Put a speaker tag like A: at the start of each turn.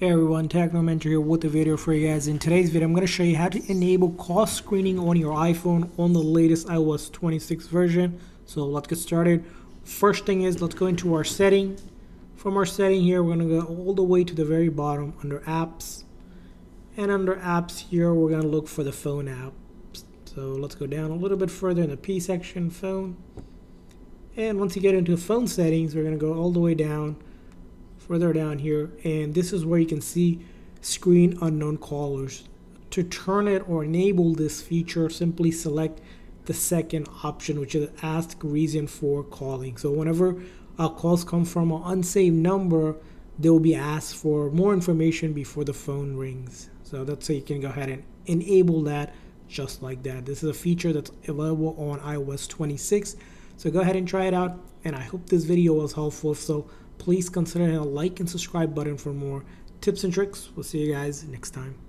A: Hey everyone, Technomentary here with a video for you guys. In today's video, I'm going to show you how to enable call screening on your iPhone on the latest iOS 26 version. So let's get started. First thing is, let's go into our setting. From our setting here, we're going to go all the way to the very bottom under apps. And under apps here, we're going to look for the phone apps. So let's go down a little bit further in the P section, phone. And once you get into phone settings, we're going to go all the way down further down here and this is where you can see screen unknown callers. To turn it or enable this feature simply select the second option which is ask reason for calling. So whenever uh, calls come from an unsaved number they will be asked for more information before the phone rings. So that's how you can go ahead and enable that just like that. This is a feature that's available on iOS 26 so go ahead and try it out and I hope this video was helpful. So please consider hitting a like and subscribe button for more tips and tricks. We'll see you guys next time.